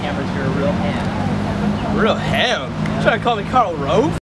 cameras, you're a real ham. Real ham. Trying to call me Carl Rove?